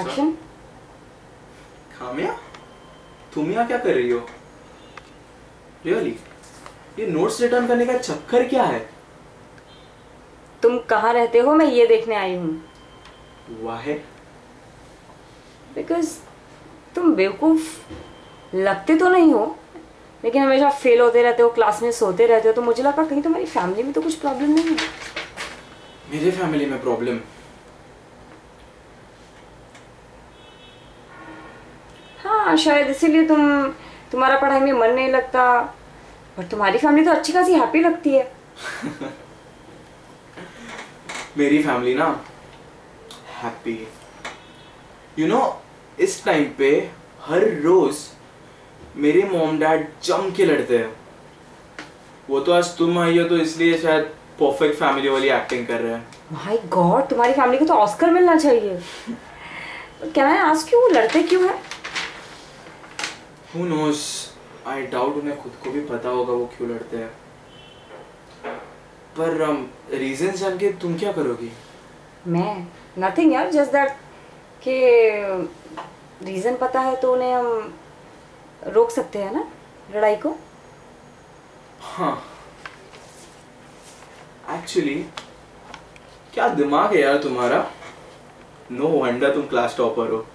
Action खामिया तुम यहाँ क्या कर रही हो रियली ये नोट्स रिटर्न करने का चक्कर क्या है तुम कहाँ रहते हो? मैं ये देखने आई हूँ। वाह है। बिकॉज़ तुम बेवकूफ़ लगते तो नहीं हो लेकिन हमेशा फेल होते रहते हो क्लास में सोते रहते हो तो मुझे लगा कहीं तुम्हारी फैमिली में तो कुछ प्रॉब्लम नहीं है। मेरे फैमिली में प्रॉब्लम हाँ शायद इसीलिए तुम तुम्हारा पढ़ाई में मन नहीं लगता। पर तुम्हारी फैमिली तो अच्छी खासी हैप्पी लगती है। मेरी फैमिली ना हैप्पी यू नो इस टाइम पे हर रोज मेरे मॉम डैड जम के लड़ते हैं। वो तो आज तुम आई हो तो इसलिए शायद परफेक्ट फैमिली वाली एक्टिंग कर रहे हैं। माय गॉड तुम्हारी फैमिली को तो ऑस्कर मिलना चाहिए। क्या मैं आज क्यों लड़ते क्यों है? हु नोस आई डाउट उन्हें खुद को भी पता होगा वो क्यों लड़ते हैं। पर रीजन जान के तुम क्या करोगी? मैं? नथिंग यार जस्ट दैट कि रीज़न पता है तो उन्हें हम रोक सकते हैं ना लड़ाई को? हाँ। एक्चुअली क्या दिमाग है यार तुम्हारा? नो no वंडर तुम क्लास टॉपर हो।